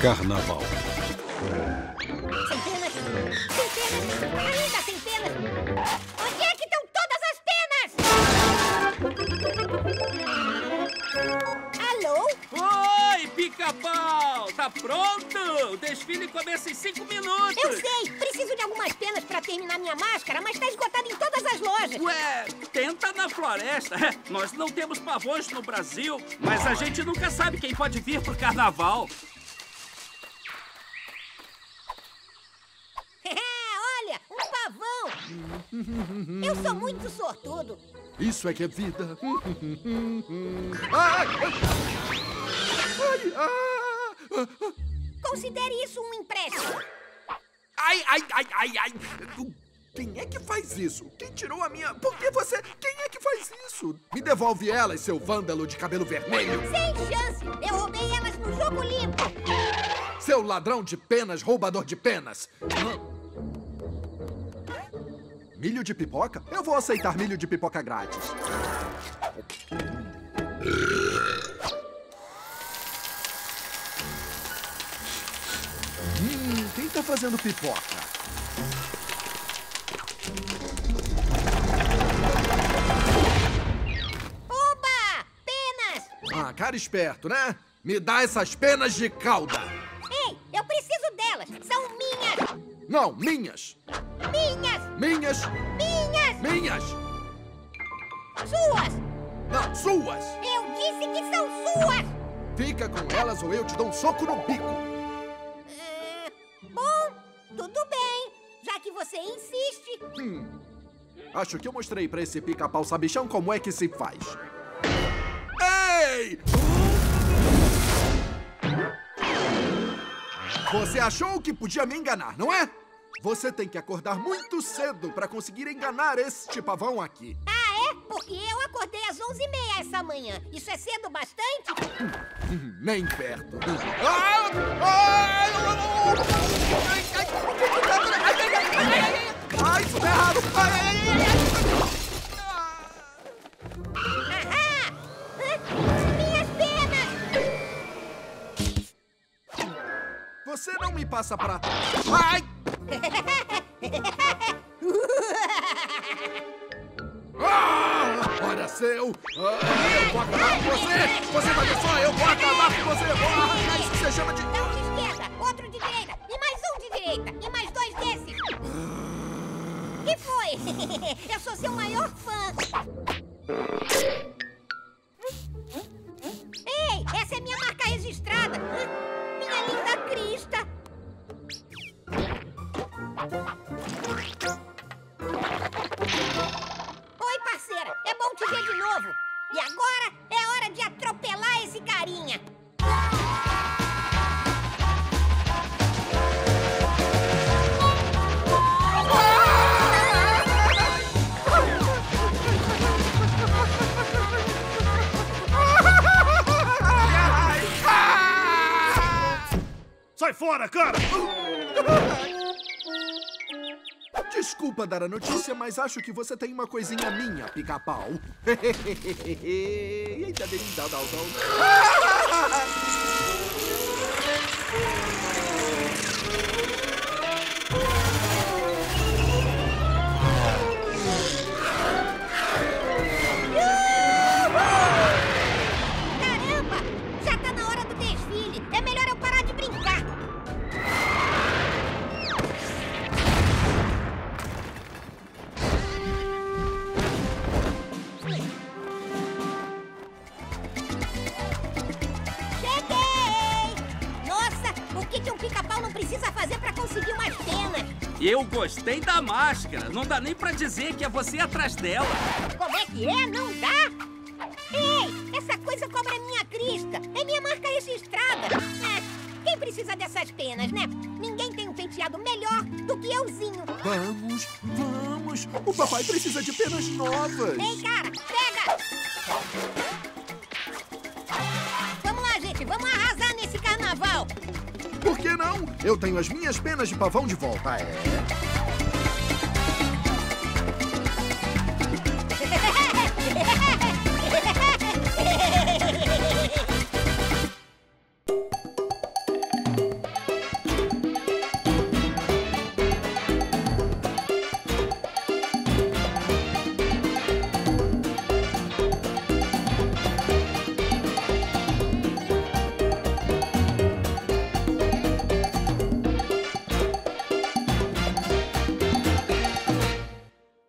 Carnaval. Sem penas! Sem penas! Ainda sem penas! Onde é que estão todas as penas? Alô? Oi, pica-pau! Tá pronto? O desfile começa em cinco minutos! Eu sei! Preciso de algumas penas pra terminar minha máscara, mas tá esgotada em todas as lojas. Ué, tenta na floresta. Nós não temos pavões no Brasil, mas a gente nunca sabe quem pode vir pro carnaval. Olha, um pavão! Eu sou muito sortudo. Isso é que é vida. Ai, ai, ai, Considere isso um empréstimo. ai, ai, ai, ai, ai. Quem é que faz isso? Quem tirou a minha... Por que você... Quem é que faz isso? Me devolve elas, seu vândalo de cabelo vermelho. Sem chance! Eu roubei elas no jogo limpo. Seu ladrão de penas, roubador de penas. Milho de pipoca? Eu vou aceitar milho de pipoca grátis. Hum, quem tá fazendo pipoca? Oba! Penas! Ah, cara esperto, né? Me dá essas penas de cauda. Ei, eu preciso delas. São minhas! Não, minhas. Minhas! Minhas. Minhas! Minhas. Suas! Não, suas. Eu disse que são suas! Fica com elas ou eu te dou um soco no bico. É, Bom, tudo bem. Já que você insiste. Hum. Acho que eu mostrei pra esse pica-pau sabichão como é que se faz. Ei! Você achou que podia me enganar, não é? Você tem que acordar muito cedo pra conseguir enganar este pavão aqui. Ah, é? Porque eu acordei às 11h30 essa manhã. Isso é cedo bastante? Hum, Nem perto. Ah! Ai! Você não me passa pra trás. Ai! Ah, Olha seu! Ah, eu vou acabar com você! Você vai ver só, eu vou acabar com você! Ah, isso que você chama de... Um de esquerda, outro de direita, e mais um de direita, e mais dois desses. que foi? eu sou seu maior fã. Crista. Oi, parceira. É bom te ver de novo. E agora é hora de atropelar Sai fora, cara! Desculpa dar a notícia, mas acho que você tem uma coisinha minha, pica-pau. Eita, dá, dá, dá. Que, que um pica-pau não precisa fazer pra conseguir umas penas? Eu gostei da máscara. Não dá nem pra dizer que é você atrás dela. Como é que é? Não dá? Ei, essa coisa cobra minha crista. É minha marca registrada. É, quem precisa dessas penas, né? Ninguém tem um penteado melhor do que euzinho. Vamos, vamos. O papai precisa de penas novas. Ei, cara, pega! Que não? Eu tenho as minhas penas de pavão de volta, é.